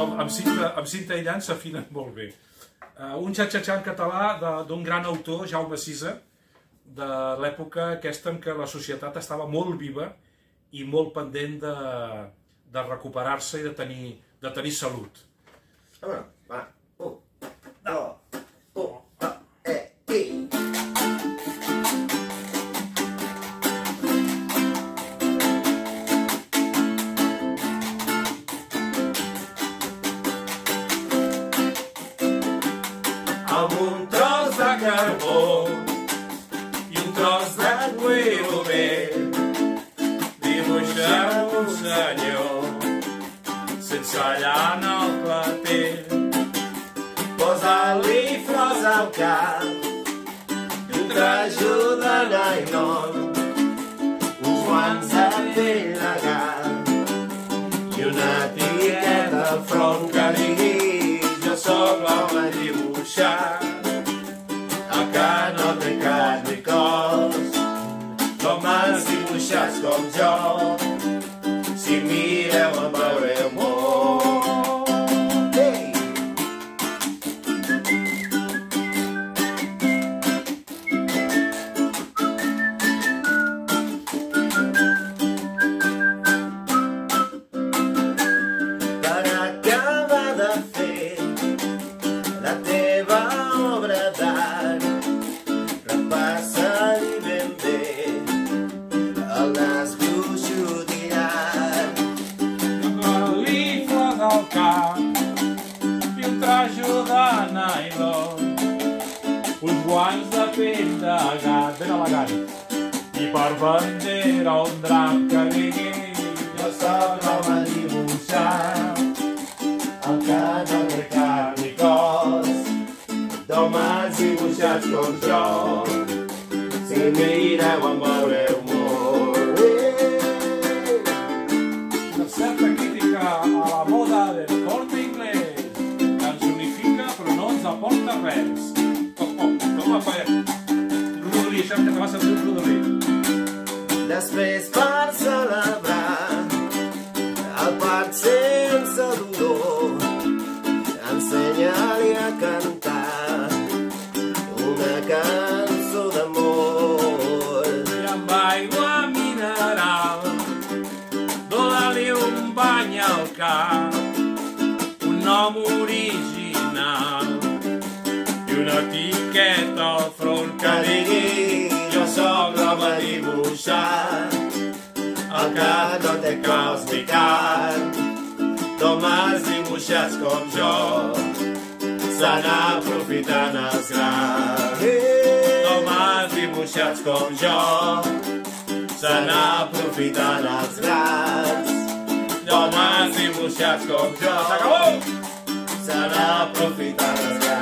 però amb cinta, amb cinta aïllant s'afinen molt bé. Uh, un xatxatxà en català d'un gran autor, Jaume Sisa, de l'època aquesta en què la societat estava molt viva i molt pendent de, de recuperar-se i de tenir, de tenir salut. Home, va. Vell dibuixar un senyor sense llana al platell Posa-li flors al cap i trajo de nylon, uns guants de pell de gat i una etiqueta al front que digui jo sóc l'home com els dibuixats com jo si mireu de nylon uns guants de pell de gat ben elegant. I per bandera un drap que digui Jo sóc l'home dibuixat, el que no té cap ni cos, d'homes dibuixats com jo. Si mireu em veureu Rodolí, això que te va sentir un Rodolí Després per celebrar el part sense dolor ensenya-li a cantar una cançó d'amor. Amb aigua mineral dona-li un bany al cap un nom original i una etiqueta al front que digui dibuixat el que no té cos ni cap d'homes dibuixats com jo se n'aprofiten els grans d'homes dibuixats com jo se n'aprofiten els grans d'homes dibuixats com jo s'acabó se n'aprofiten els grans